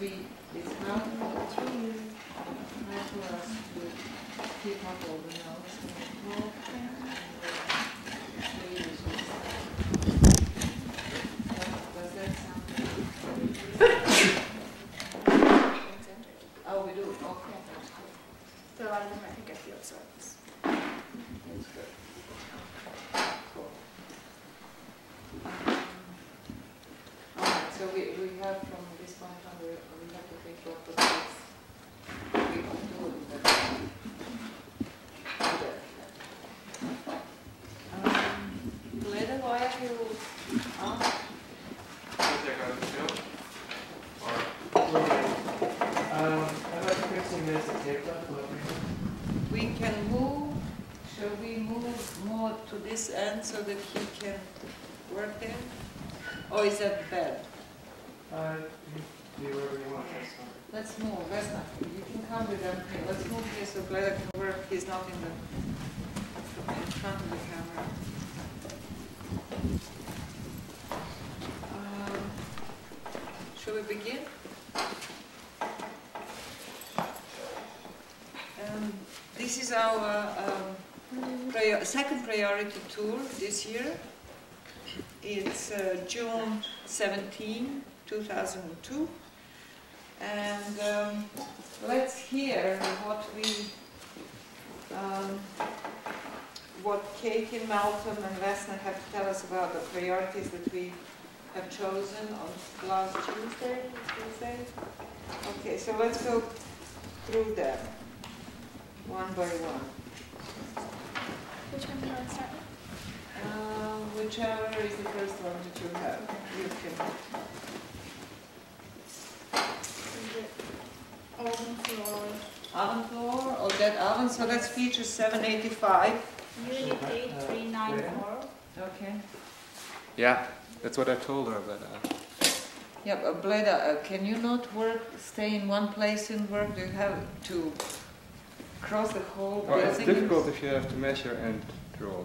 we, it's not true, hard for us to keep up all the notes and talk and Swedish and stuff. Does that sound? Oh, we do, okay. But a lot of them, I think, are field service. That's good. Cool. Um, All right, so we, we have from this point on, we, we have to take what the this. We can do it, but. Um, Leda, why are you, ah, Um, I'd like 15 minutes to tape that, but we can move, shall we move more to this end so that he can work there? Or is that bad? uh, do whatever you want, that's fine. Let's move, that's not, you can come with them here, let's move here so Bleda can work, he's not in the, in front of the camera. Um, Shall we begin? Um, This is our um, prior- second priority tour this year. It's uh, June 17, 2002. And um, let's hear what we, um, what Katie, Malcolm, and Vesna have to tell us about the priorities that we have chosen on last Tuesday, Tuesday. Okay, so let's go through them, one by one. Which one do you want to start with? Uh, Whichever is the first one that you have, you can. Is oven floor, Oven floor, or that oven, so that's feature seven eighty-five. unit eight three nine four? Okay. Yeah, that's what I told her, but uh, Yeah, but Bleda, uh, can you not work, stay in one place and work? Do you have to cross the whole well, it's difficult if you have to measure and draw.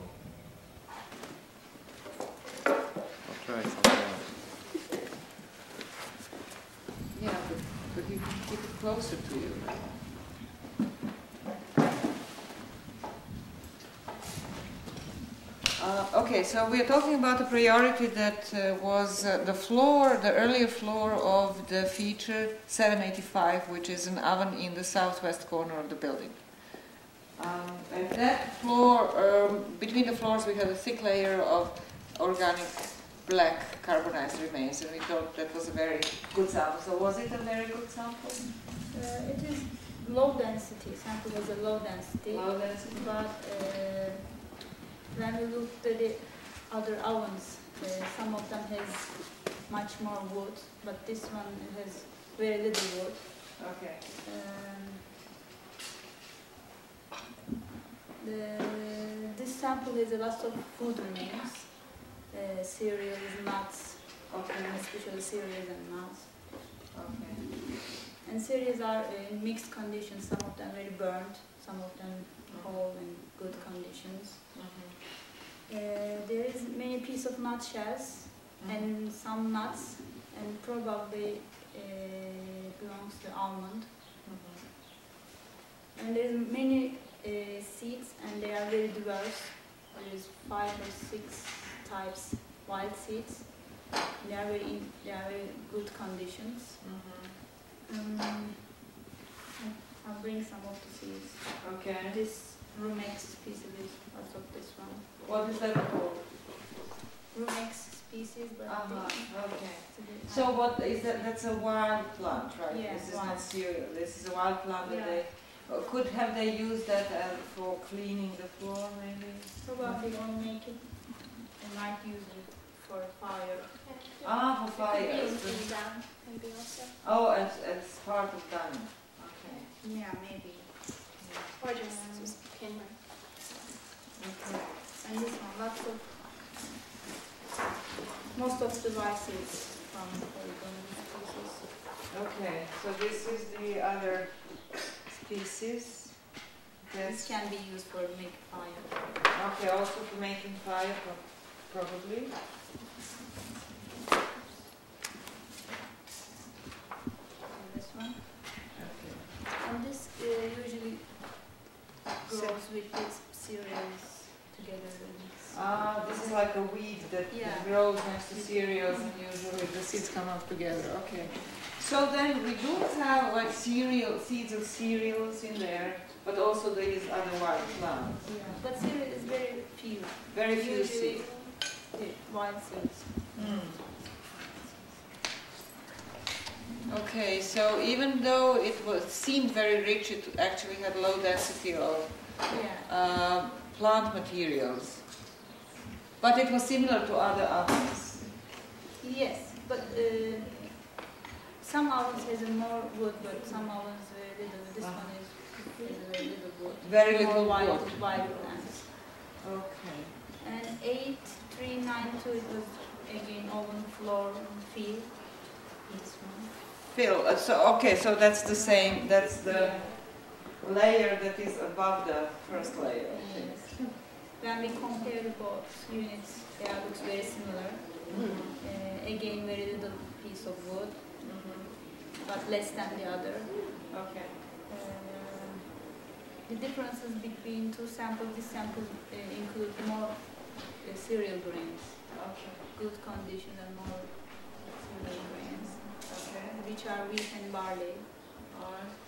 I'll try something else. Yeah, but, but you can keep it closer to you. Uh, okay, so we are talking about a priority that uh, was uh, the floor, the earlier floor of the feature 785, which is an oven in the southwest corner of the building. Um, and that floor, um, between the floors, we had a thick layer of organic black carbonized remains, and we thought that was a very good sample. So was it a very good sample? Uh, it is low density, sample was a low density, Low density? but uh, when we looked at the other ovens, uh, some of them has much more wood, but this one has very little wood. Okay. Um, the, this sample has a lot of food remains, cereals, nuts, Okay. especially cereals and nuts. Okay. And cereals are in mixed conditions, some of them very burnt, some of them whole in good conditions. Mhm. Uh, there is many piece of nut shells Mhm. and some nuts, and probably uh, belongs to almond. Mhm. And there's many uh, seeds, and they are very diverse. There's five or six types wild seeds. They are very in, they are very good conditions. Mhm. Um, I- I'll bring some of the seeds. Okay. This Rumex species is of this one. What is that called? Rumex species, but. Okay. it's a bit- So what is that? That's a wild plant, right? Yeah, This is wild. not cereal. This is a wild plant that Yeah. they uh, could have they used that uh, for cleaning the floor, maybe. Probably won't make it. They might use it for fire. Ah, for fire. down, maybe also. Oh, as as part of dining. Okay. Yeah, maybe. Or just, just pin Okay. And this one, lots of, most of the rice is from Oregon. Okay. So this is the other species. This can be used for making fire. okay. Also for making fire, pro- probably. grows with these cereals together. It's- Ah, this is like a weed that Yeah. grows next to cereals and usually the seeds come up together, okay. So then we do have like cereal, seeds of cereals in there, but also these other wild plants. Yeah, but cereal is very few. Very few Usually seeds. wild seeds. Mm. Okay, so even though it was, seemed very rich, it actually had low density of Yeah. uh, plant materials. But it was similar to other ovens. Yes, but uh, some ovens has a more wood, but some ovens very little. This one is, is very little wood. Very more little wild, wood. wild plants. Okay. And eight three nine two it was again oven floor and field. This one. Phil, uh, so, okay, so that's the same, that's the layer that is above the first layer. Yes. When we compare the both units, they are looks very similar. Uh, again, very little piece of wood, Mhm. but less than the other. Okay. Uh, the differences between two samples, this sample uh, include more uh, cereal grains, Okay. good condition and more cereal grains, Okay. which are wheat and barley. Alright.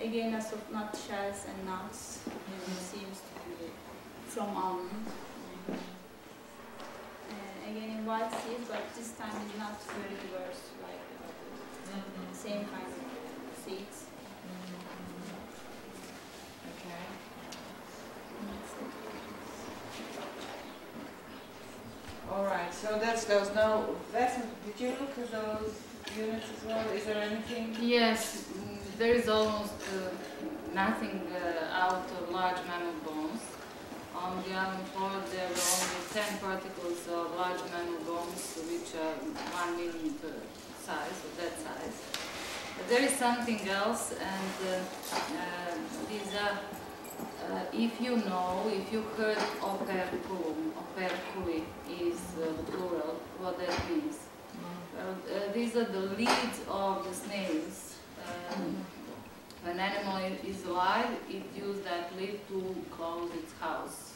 Again, lots of nut shells and nuts. It seems to be from almond. Uh, again, in white seeds, but this time it's not very diverse like the others. Mhm. Same kind of seeds. Okay. All right, so that's those. Now, Vesna, did you look at those units as well? Is there anything? Yes, there is almost uh, nothing uh, out of large mammal bones. On the album floor, there were only 10 particles of large mammal bones, which are 1 millimeter size, or that size. But there is something else, and uh, uh, these are, uh, if you know, if you heard operculum, operculi is uh, plural, what that means. Well, uh, these are the leads of the snails. Um, when animal is alive, it uses that lead to close its house.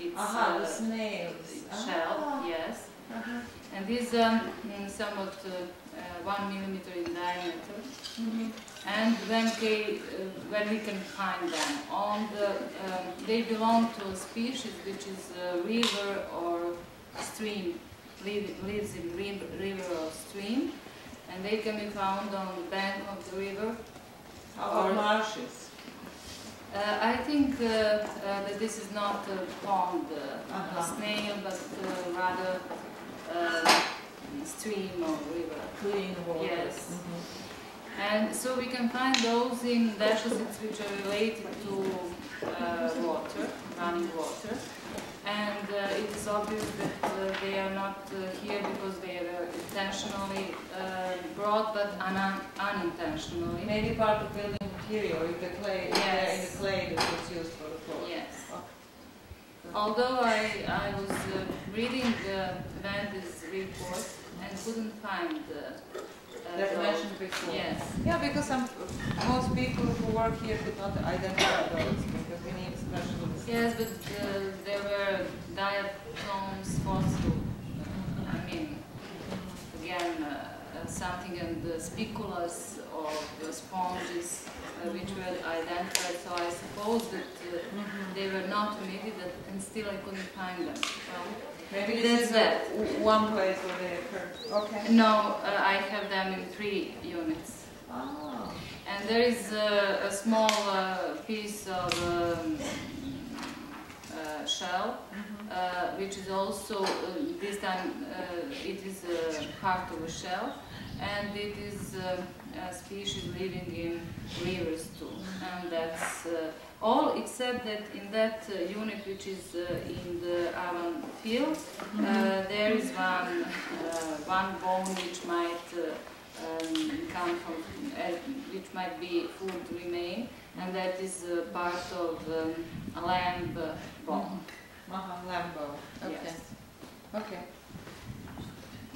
Its Aha, the uh, snails. shell, Ah. yes. Uh-huh. And these are mm, somewhat uh, uh, one millimeter in diameter. Mhm. And when, they, uh, when we can find them, on the, um, they belong to a species which is a river or stream, live, lives in river, river or stream, and they can be found on the bank of the river. How Or- marshes? Uh, I think uh, uh, that this is not a pond uh, Uh-huh. a snail, but uh, rather uh, stream or river. Clean water. Yes. Mhm. And so we can find those in deposits which are related to uh, water, running water. And uh, it is obvious that uh, they are not uh, here because they were intentionally uh, brought, but un- unintentionally. Maybe part of building material, if the clay, they're in the clay that was used for the floor. Yes. Okay. Although I, I was uh, reading the Landis report and couldn't find That those. mentioned before. Yes. Yeah, because some, most people who work here could not identify those because we need specialists. Yes, but uh, there were diatoms fossil. I mean, again, uh, something in the spiculas of the sponges uh, which were identified. So I suppose that uh, they were not omitted, that- and still I couldn't find them. Well, Maybe That's this is a- that. one place where they occur. Okay. no, uh, I have them in three units. Oh. And there is uh, a small uh, piece of um, uh, shell, uh, which is also, uh, this time, uh, it is part of a shell, and it is uh, a species living in rivers too. And that's uh, all except that in that uh, unit, which is uh, in the Avon field, uh, there is one, uh, one bone which might uh, um, come from, uh, which might be food remain, and that is uh, part of um, a lamb bone. Maha Lambo. Okay. Yes. Okay.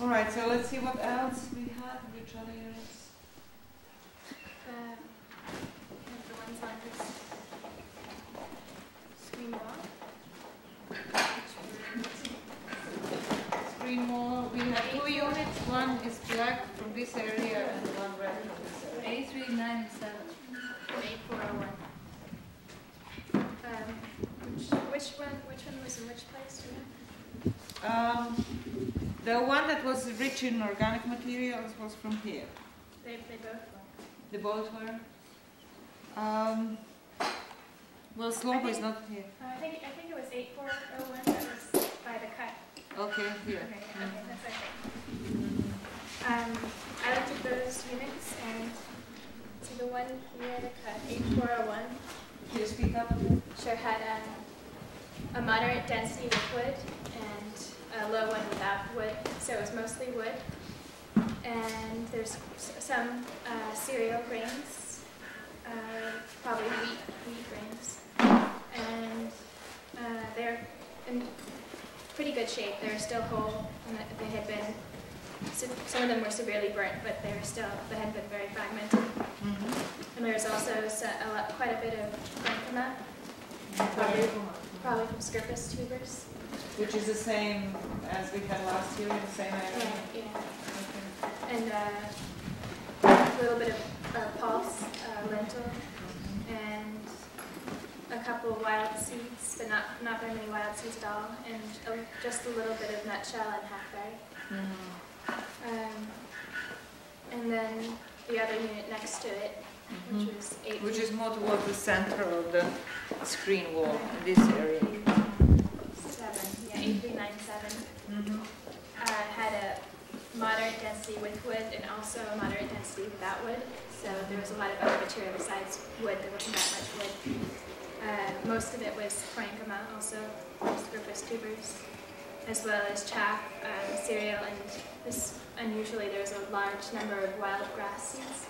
All right, so let's see what else we have, which other units? Three more. We have two units. One is black from this area and one red from this area. A three nine seven. A401. Um, which, one, which one was in which place? Um, the one that was rich in organic materials was from here. They, they both were. They both were. Um, well, slope is not here. Uh, I think, I think it was eight four oh one that was by the cut. Okay, here. Okay, okay, that's okay. Um, I looked at those units and so the one near the cut, eight four oh one, Can you speak up? sure had a, a moderate density with wood and a low one without wood, so it was mostly wood. And there's some uh, cereal grains, uh, probably wheat, wheat grains. And uh, they're in pretty good shape. They're still whole, and they had been, some of them were severely burnt, but they were still, they had been very fragmented. And there's also a lot, quite a bit of parenchyma, probably, probably from Scirpus tubers. Which is the same as we had last year in the same Yeah, area. yeah. And uh, a little bit of uh, pulse, uh, lentil, couple of wild seeds, but not, not very many wild seeds at all, and a, just a little bit of nutshell and hackberry. Um, and then the other unit next to it, which Mhm. was eight. Which is more towards the center of the screen wall in this area. Seven, yeah, eight three nine seven. Mhm. uh, had a moderate density with wood and also a moderate density without wood. So there was a lot of other material besides wood. There wasn't that much wood. Uh, most of it was parenchyma, also Scirpus tubers, as well as chaff, um, cereal, and this unusually there was a large number of wild grass seeds,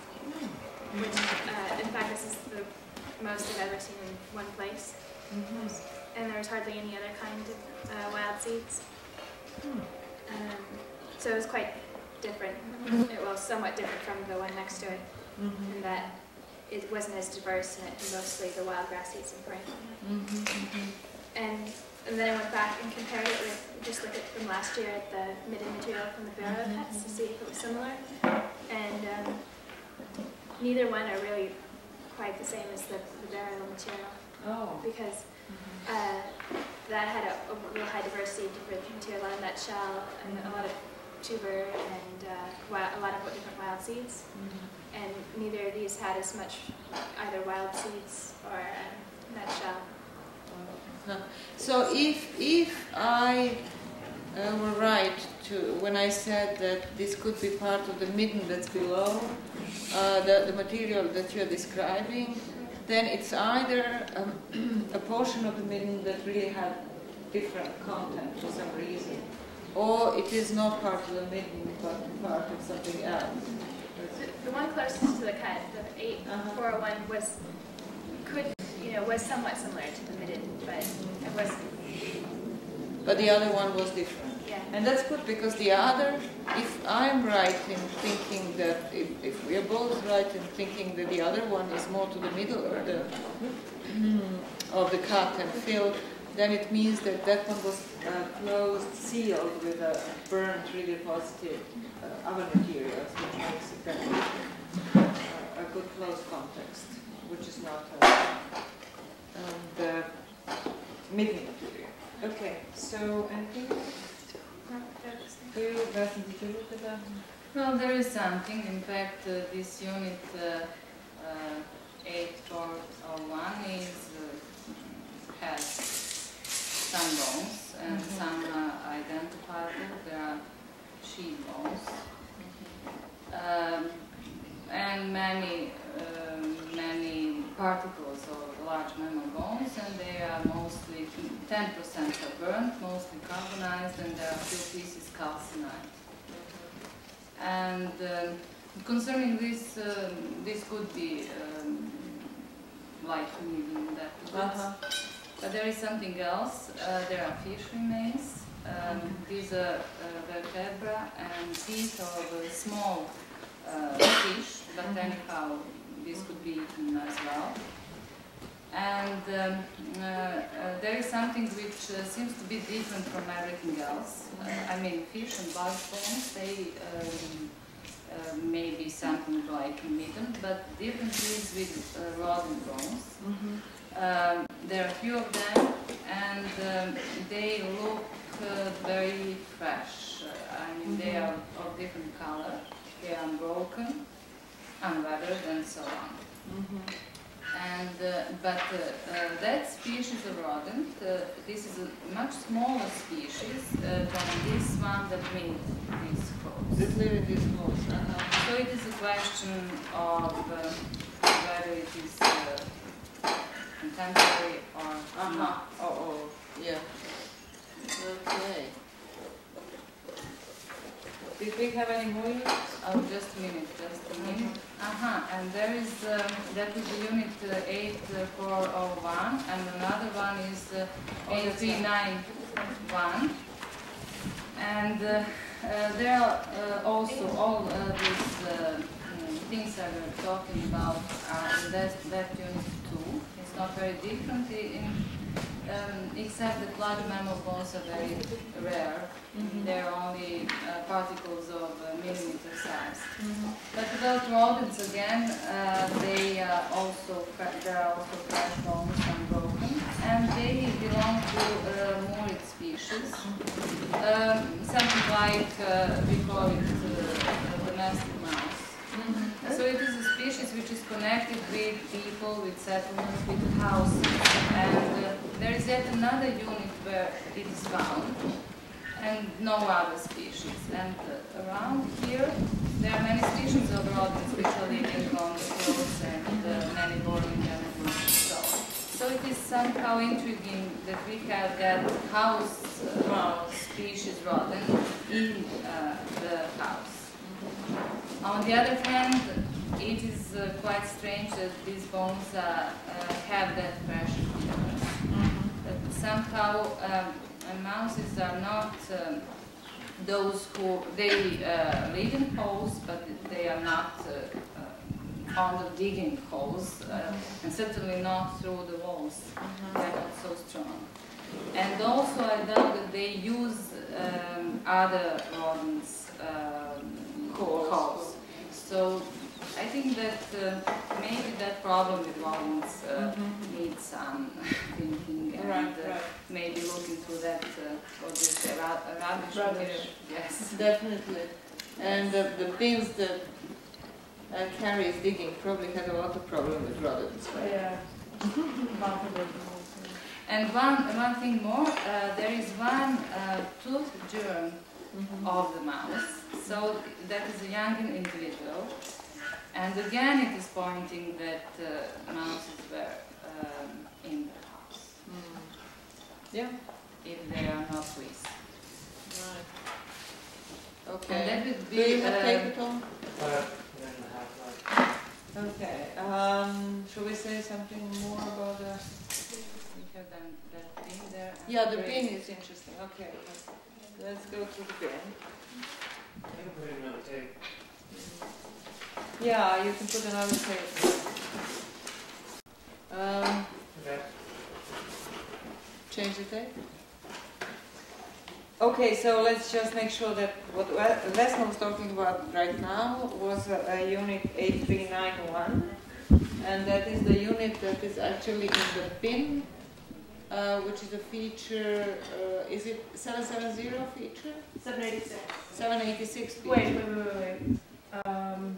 which uh, in fact this is the most I've ever seen in one place. Mhm. And there was hardly any other kind of uh, wild seeds. Hmm. Um, so it was quite different. It was somewhat different from the one next to it Mhm. in that it wasn't as diverse and it mostly the wild grass seeds and parenchyma. Mhm. Mhm. And, and then I went back and compared it with, just look at from last year at the midden material from the Bureau Mhm. cuts to see if it was similar. And um, neither one are really quite the same as the, the burial material Oh. because uh, that had a, a real high diversity of different material, a lot of nutshell, and a lot of tuber, and uh, wi- a lot of different wild seeds. Mhm. And neither of these had as much either wild seeds or um, nutshell. So if, if I uh, were right to, when I said that this could be part of the midden that's below, uh, the, the material that you're describing, then it's either um, a portion of the midden that really had different content for some reason, or it is not part of the midden, but part of something else. The, the one closest to the cut, the eight Uh-huh. four one, was could you know was somewhat similar to the midden, but it wasn't. But the other one was different. Yeah. And that's good because the other, if I'm right in thinking that, if, if we are both right in thinking that the other one is more to the middle of the, of the cut and fill, then it means that that one was uh, closed, sealed with a burnt, really positive uh, oven materials, which makes it uh, a good closed context, which is not uh, um, the midden material. Okay, so anything you, did you look at that? Well, there is something. In fact, uh, this unit uh, uh, 8401 is, uh, has some bones and Mhm. some uh, identifiable. There are sheep bones. Um, and many, um many particles of large mammal bones, and they are mostly 10% are burnt, mostly carbonized, and there are few pieces calcinized. And um, concerning this, um, this could be um, like in that Uh-huh. But there is something else. Uh, there are fish remains. Um, these are uh, vertebra and teeth of small uh, fish, but anyhow, this could be eaten as well. And um, uh, there is something which seems to be different from everything else. I mean, fish and bug bones, they um, uh, may be something like midden, but different is with uh, rodent bones. Um, there are a few of them, and um, they look uh, very fresh. Uh, I mean, they are of different color. They are unbroken, unweathered, and so on. And uh, but uh, uh, that species of rodent, uh, this is a much smaller species uh, than this one that made these crows. That in these holes. Uh-huh. So it is a question of uh, whether it is uh, contemporary or Uh-huh. not. Oh, oh, yeah. Okay. Did we have any more units? Oh, just a minute, just a minute. Uh-huh, and there is, um, that is the unit uh, 8401, and another one is uh, Oh, 8391. And uh, uh, there are uh, also all uh, these uh, things that we're talking about in that, that unit not very different in, um, except that large mammal bones are very rare. They're only uh, particles of uh, millimeter size. But about rodents again, uh, they uh, also there are also crash bones unbroken, and they belong to uh, species. Um, something like uh, we call it uh, domestic mouse. So it is a species which is connected with people, with settlements, with houses. And uh, there is yet another unit where it is found, and no other species. And uh, around here, there are many species of rodents which are living on the floors and uh, many burrowing animals. So, so it is somehow intriguing that we have that house uh, species rodent in uh, the house. On the other hand, it is uh, quite strange that these bones uh, uh, have that fresh appearance. That somehow um, uh, mouses are not um, those who they uh, live in holes, but they are not uh, fond of digging holes, and certainly not through the walls. They are not so strong. And also, I doubt that they use um, other rodents' um, Calls. calls. So I think that uh, maybe that problem with rodents uh, needs some thinking and Right, uh, right. maybe look into that, uh, what is the ra- rubbish Rubbish. Yes. Definitely. And uh, the bins that uh, Carrie is digging probably had a lot of problem with rodents, right? Yeah. And one, one thing more, uh, there is one uh, tooth germ of the mouse. So that is a young individual. And again, it is pointing that uh, mouses were um, in the house, Mm. Yeah, if they are not with. right. And Okay. that would Do you have uh, paper, Tom? Uh, minute and a half left. Okay, um, should we say something more about the? Done that thing there. Yeah, the bin is interesting, okay. let's- Let's go to the bin. I can put another tape. Yeah, you can put another tape. Um, Okay. change the tape? Okay, so let's just make sure that what Leslie was talking about right now was a, a unit 8391. And that is the unit that is actually in the bin, uh, which is a feature, uh, is it 770 feature? Seven eighty-six. 786 feature. Wait, wait, wait, wait, wait. Um,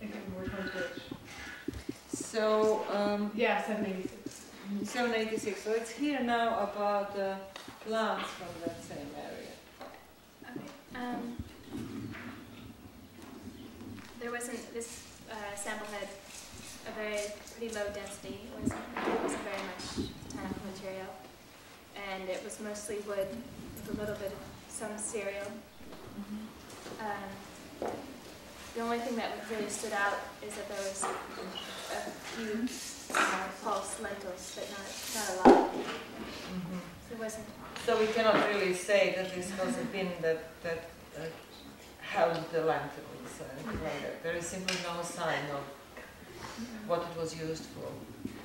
I think we're trying to. So, um, Yeah, seven eighty-six. 786, so it's here now about the plants from that same area. Okay. Um, there wasn't, this uh, sample had a very, pretty low density, it wasn't, it wasn't very much botanical material. And it was mostly wood with a little bit of some cereal. Um, the only thing that really stood out is that there was a few uh, pulse lentils, but not, not a lot. So it wasn't So we cannot really say that this was a bin that, that uh, held the lentils. Uh, like that. There is simply no sign of what it was used for.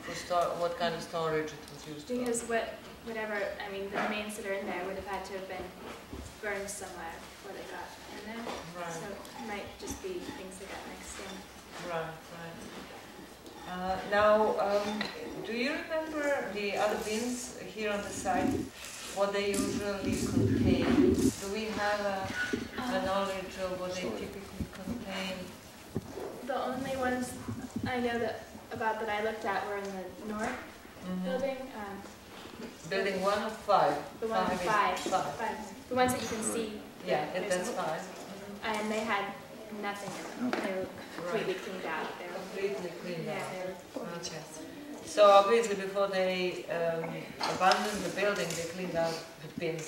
For store, what kind of storage it was used for? Because what, whatever, I mean, the remains that are in there would have had to have been burned somewhere before they got in there. Right. So it might just be things that got mixed in. Right, right. Uh, now, um, do you remember the other bins here on the site? What they usually contain? Do we have a, a knowledge of what they typically contain? The only ones I know that, about that I looked at were in the north Mhm. building, um, Building one of five? the one with is- five, Five. five, the ones that you can see. Yeah, it- There's that's no- fine. And they had nothing in them. They were completely cleaned out. They were, Completely cleaned yeah, out. they were Okay. So obviously before they um, abandoned the building, they cleaned out the bins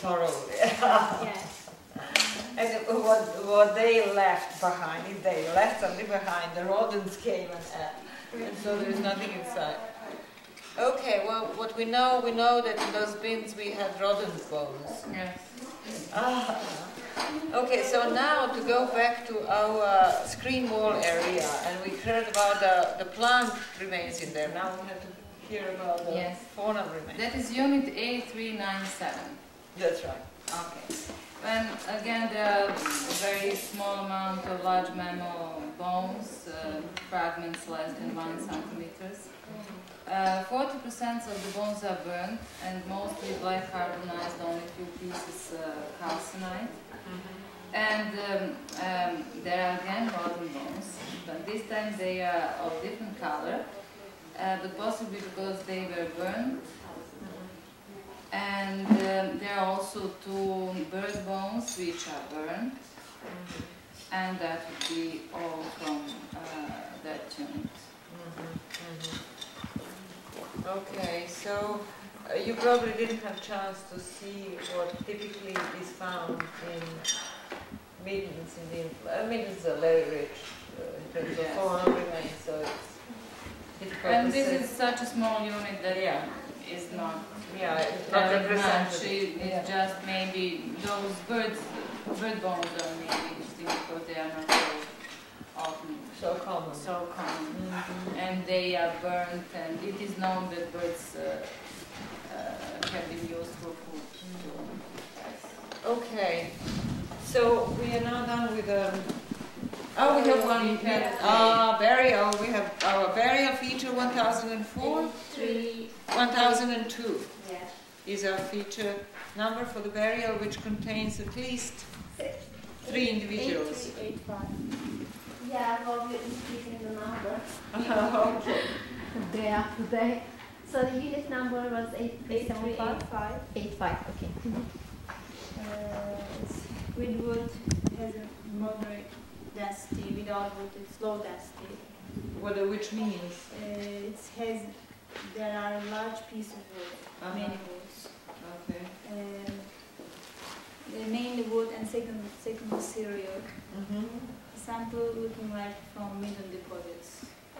thoroughly. Yeah, And what, what they left behind, if they left something behind, the rodents came and ate. And so there's nothing inside. Okay, well, what we know, we know that in those bins we had rodent bones. Yes. Ah. Okay, so now to go back to our screen wall area, and we heard about the, the plant remains in there. Now we have to hear about the Yes. fauna remains. That is unit A397. That's right. Okay. And again, there are a very small amount of large mammal bones, uh, fragments less than one centimeters. Uh, Forty percent of the bones are burnt and mostly black carbonized, only few pieces uh, calcinite. And um, um, there are again rodent bones, but this time they are of different color, uh, but possibly because they were burned and um, there are also two bird bones which are burned, and that would be all from uh, that unit. Okay, so uh, you probably didn't have chance to see what typically is found in middens in the, uh, middens are very rich uh, in terms of Yes. remains, so it's difficult And this say. is such a small unit that Yeah. is not yeah, it's not very much. Yeah. Just maybe those birds, bird bones are maybe interesting because they are not so often so common. So common, mm -hmm. and they are burnt, and it is known that birds uh, uh, have been used for food. Mm -hmm. Okay, so we are now done with the. Oh, we have one. Ah, uh, burial. We have our burial feature 1004. 1002 is our feature number for the burial, which contains at least three individuals. Eight, three, eight, five. Yeah, well, we're increasing the number Okay. day after day. So the unit number was eight three Eight, seven three, five. eight, five. Eight five. Okay. Uh, it's with wood has a moderate density, without wood it's low density. What, which means, Uh, it has, there are large pieces of wood, Uh-huh. many woods. okay. Um, the mainly wood and second, second cereal. Mhm. Sample looking like from middle deposits.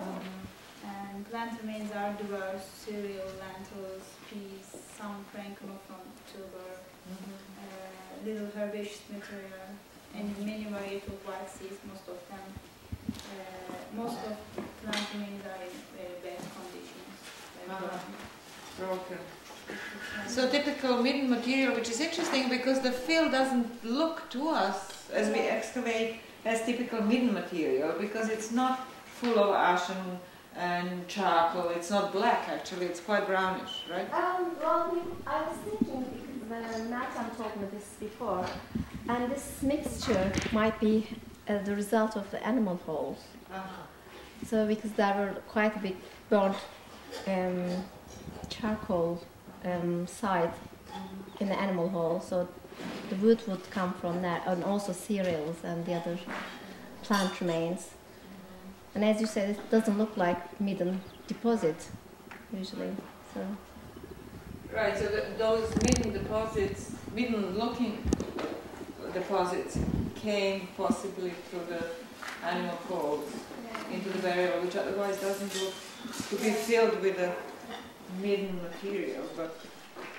Mhm. And plant remains are diverse, cereal, lentils, peas, some parenchyma from tuber, Mhm. uh, little herbaceous material, and many varieties of wild seeds, most of them. Uh, most of plant remains are in very bad conditions. Very broken. Broken. So typical midden material, which is interesting because the fill doesn't look to us as we excavate as typical midden material because it's not full of ash and, and charcoal. It's not black actually. It's quite brownish, right? Um, well, we, I was thinking because uh, Nathan told me this before, and this mixture might be uh, the result of the animal holes. So because there were quite a big burnt um, charcoal um, side in the animal hole, so the wood would come from that, and also cereals and the other plant remains. And as you said, it doesn't look like midden deposit usually. So Right. So the, those midden deposits, midden looking deposits, came possibly through the animal holes into the burial, which otherwise doesn't look to be filled with a midden material. But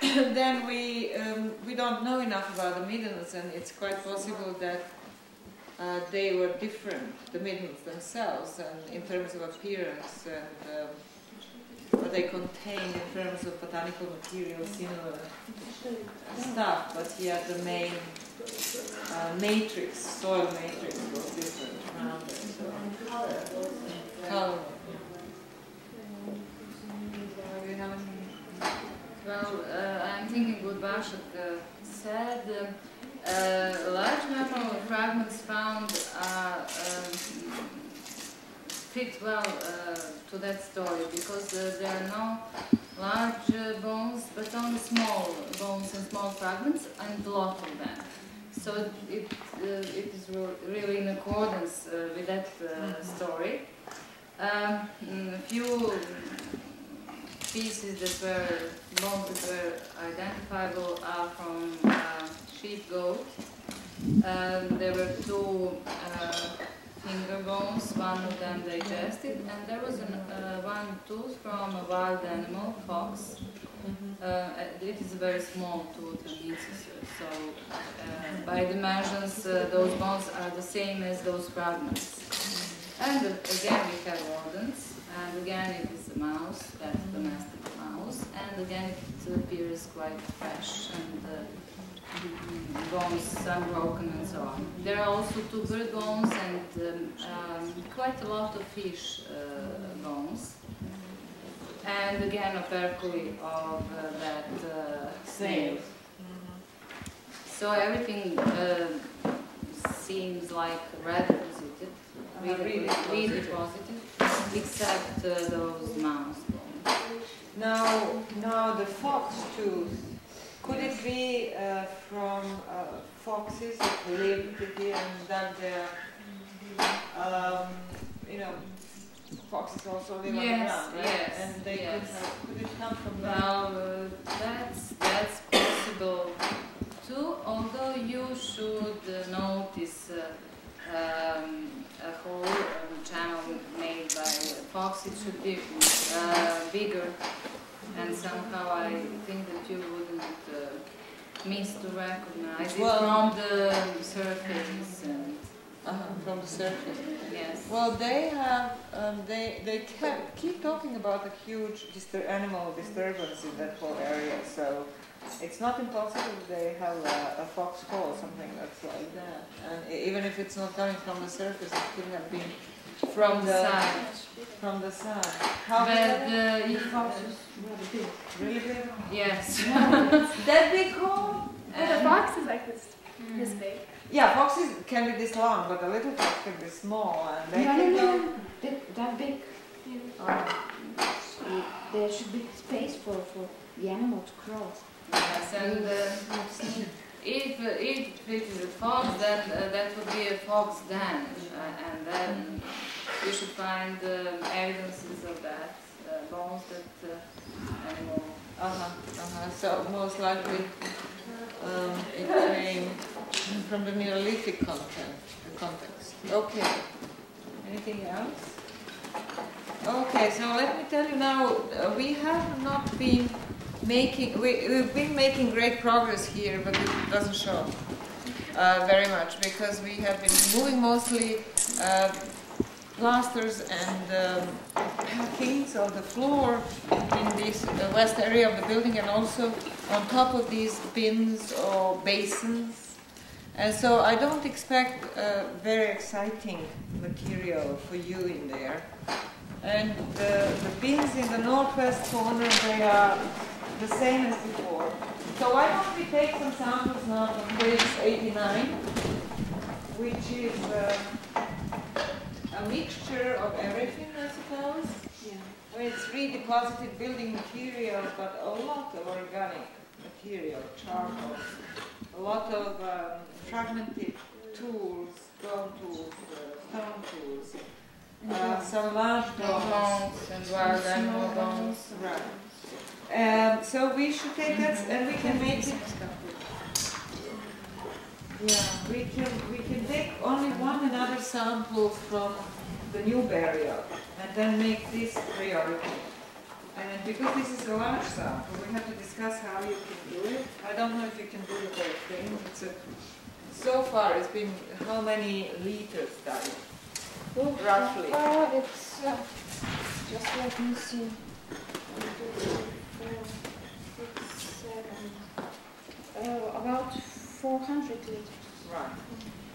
then we um, we don't know enough about the middens, and it's quite possible that uh, they were different, the middens themselves, and in terms of appearance and um, but they contain, in terms of botanical material, similar stuff. But here the main uh, matrix, soil matrix, was different around it. So. Color. Do you have any? Well, uh, I'm thinking what Barshak uh, said. Uh, large mammal fragments found are, um, fit well uh, to that story because uh, there are no large uh, bones but only small bones and small fragments and a lot of them. So it, uh, it is re- really in accordance uh, with that uh, story. Um, mm, a few species that were bones that were identifiable are from uh, sheep goat. Um, there were two uh, finger bones, one of them digested, and there was an, uh, one tooth from a wild animal, fox. Uh, it is a very small tooth and incisor, so uh, by dimensions uh, those bones are the same as those fragments. And uh, again we have rodents, and again it is a mouse, that's domestic mouse, and again it appears quite fresh and uh, bones unbroken and so on. There are also two bird bones and um, um, quite a lot of fish uh, bones. And again, a operculi of uh, that uh, snail. So everything uh, seems like rather Uh, really, redeposited. redeposited, except uh, those mouse bones. Now, now the fox tooth, could it be uh, from uh, foxes that lived here and dug their, um, you know, foxes also live on the Yes, ground, right? yes, And they yes. could have, could it come from that? Well, uh, that's that's possible too. Although you should uh, notice uh, um, a whole um, channel made by It should be uh, bigger, and somehow I think that you wouldn't uh, miss to recognize Well- it from the surface. And, Uh-huh, from the surface. yes. Well, they have, um, they, they kept, keep talking about a huge distur- animal disturbance in that whole area, so it's not impossible they have a, a fox call or something that's like that. And even if it's not coming from the surface, it could have been from the, side. from the side. How But big? uh, if Really big? yes. That big hole? Well, the And- fox is like this, this big. Yeah, foxes can be this long, but a little fox can be small, and they No, no, can no, go. that, that big. Uh, there should be space for, for the animal to cross. Yes, and uh, snake. If, uh, if it is a fox, then uh, that would be a fox den, uh, and then you should find um, evidences of that, uh, bones that uh, animal. Uh-huh, uh-huh. So most likely um, it came from the Neolithic content, context. Okay. Anything else? Okay, so let me tell you now, uh, we have not been making, we, we've been making great progress here, but it doesn't show uh, very much because we have been moving mostly uh, plasters and um, packings of the floor in this uh, west area of the building and also on top of these bins or basins. And so I don't expect very exciting material for you in there. And the, the bins in the northwest corner, they are the same as before. So why don't we take some samples now from page 89, which is uh, a mixture of everything, I suppose. Yeah. I mean, it's redeposited building materials, but a lot of organic material, charcoal, a lot of um, fragmented tools, stone tools, uh, stone tools, uh, some large bones. Bones and wild animal bones. Right. Um, so we should take that and we can make it. Yeah, we can we can take only one another sample from the new burial and then make this priority. And because this is a large sample, we have to discuss how you can do it. I don't know if you can do the whole thing. A, so far, it's been how many liters study? Roughly. Uh, it's uh, just let me see. Uh, about 400 liters. Right.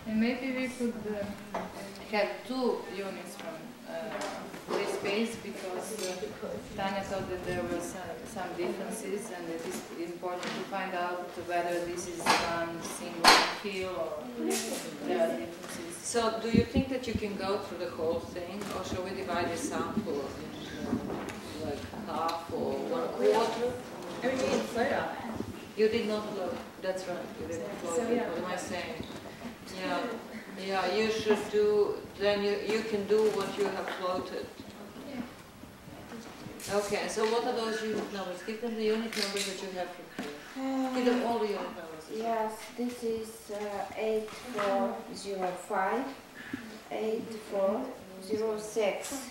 And maybe we could uh, have two units from uh, this space because uh, Tanya thought that there were some, some differences and it is important to find out whether this is one single field or there are differences. So do you think that you can go through the whole thing, or shall we divide the sample into like half or one quarter? I mean, we didn't float on it. You did not look, that's right, you didn't So, yeah. what am I saying? Yeah, yeah, you should do, then you, you can do what you have floated. Okay, so what are those unit numbers? Give them the unit numbers that you have from here. Give them all the unit numbers. Yes, this is uh, 8405, 8406,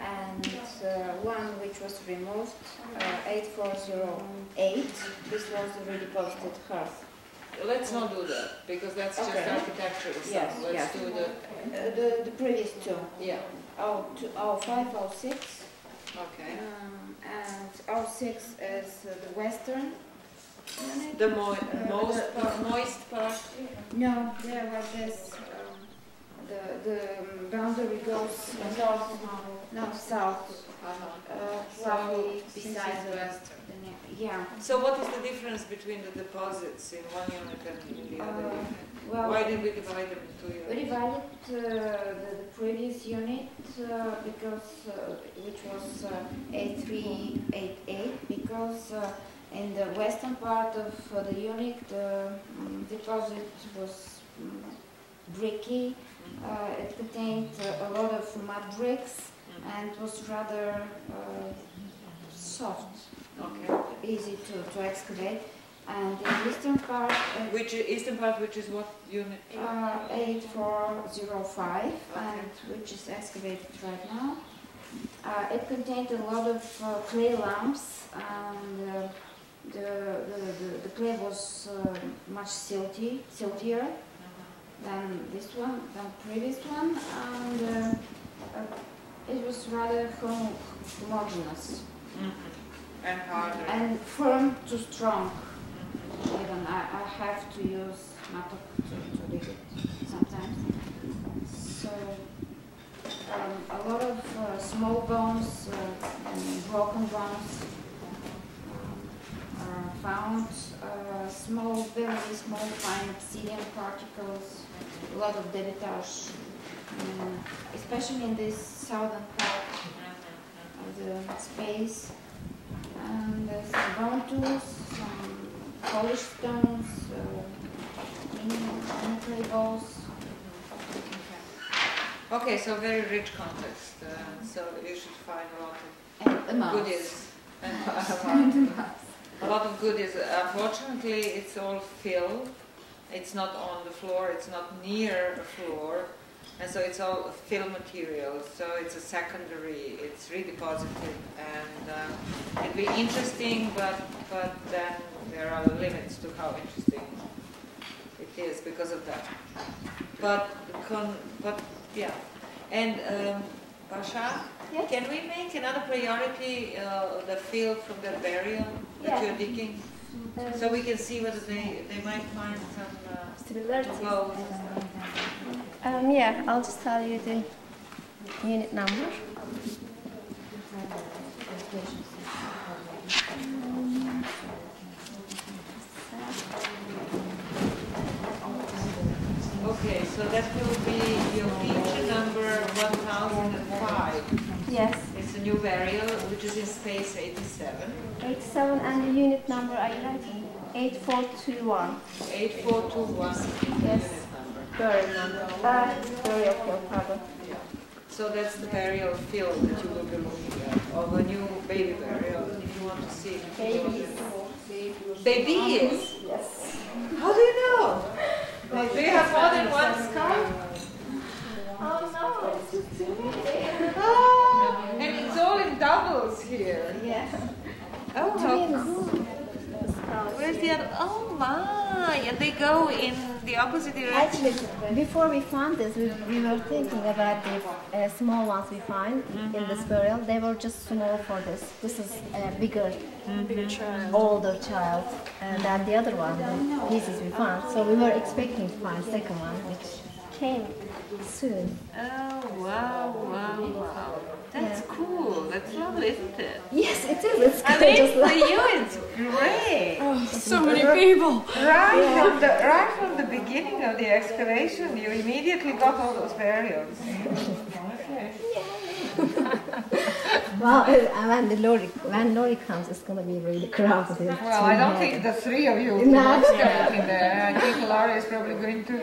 and uh, one which was removed, uh, 8408. This was the redeposited hearth. Let's not do that, because that's just Okay. architectural stuff. Yes, Let's yes. do the, Uh, the, the previous two, yeah, oh, two, oh, 506, okay. um, and 06 is uh, the western. The mo- Uh, most, the- moist part? No, there was this, the, the boundary goes north, north, south, Uh-huh. uh, roughly This the, western. the ne- yeah. So what is the difference between the deposits in one unit and in the other Uh, unit? Well, Why did we divide them into we units? We divided uh, the, the previous unit uh, because, uh, which was uh, A388, because uh, in the western part of uh, the unit, the um, deposit was um, bricky. Uh, it contained uh, a lot of mud bricks and was rather uh, soft, Okay. easy to, to excavate. And the eastern part, uh, Which, eastern part, which is what unit? uh, 8405, and which is excavated right now. Uh, it contained a lot of uh, clay lumps, and uh, the, the, the, the clay was uh, much silty, siltier than this one, than previous one, and uh, uh, it was rather homo- homogeneous Mhm. And harder. and firm to strong. Even I, I have to use mattock to, to dig it sometimes. So um, a lot of uh, small bones uh, and broken bones um, are found. Uh, small, very small fine obsidian particles. A lot of debitage, um, especially in this southern part of the space. And there's some bone tools, some polished stones, uh, mini, clay balls. Okay, so very rich context, uh, so you should find a lot And of mouse. goodies. And And a lot of good is, Unfortunately, it's all fill. It's not on the floor, it's not near a floor. And so it's all fill material, so it's a secondary, it's redeposited, and uh, it'd be interesting, but, but then there are limits to how interesting it is because of that. But, con, but, yeah. And, um, Basha, Yes. can we make another priority, uh, the fill from the burial that Yeah. you're digging? So we can see whether they, they might find some, uh, Similarities. goals and stuff. Um, yeah, I'll just tell you the unit number. Okay, so that will be your feature number 1005. Yes, It's a new burial, which is in space 87. 87 and the unit number, are you ready? 8421. 8421 Yes. Burial number. Uh, burial field, pardon. Yeah. So that's the burial field that you will be looking at, of a new baby burial, if you want to see. Babies. Babies? Yes. How do you know? Do you have more than one skull? Oh no, it's just too many. Ah, and it's all in doubles here. Yeah. Oh, how Twins. Where's the other? Oh, my! And they go in the opposite direction. Actually, before we found this, we, we were thinking about the uh, small ones we find in this mm-hmm. burial. They were just small for this. This is a bigger, mm-hmm. older child and than the other one, the pieces we found. So we were expecting to find second one, which came soon. Oh, wow, wow, wow. That's Yeah. cool. That's lovely, isn't it? Yes, it is. It's I mean, for like- you, it's great. Oh, So many people. Right from the right from the beginning of the excavation, you immediately got all those burials. Okay. Well, when the Laura when Laura comes, it's gonna be really crowded. Well, I don't think the three of you will No. excavate in there. I think Laura is probably going to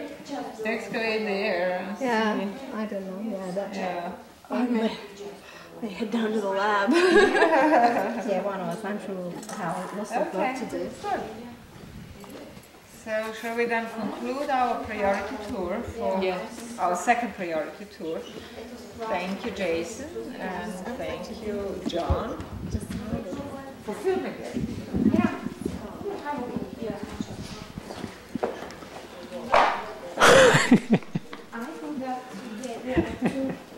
excavate there. and Yeah. I don't know. Yeah, that, Yeah. Oh, I may, may head down to the lab. yeah, one of us went through how lots of Okay. work to do. Good. So shall we then conclude our priority tour for our second priority tour? Thank you, Jason, and thank you, John, for filming it. I forgot to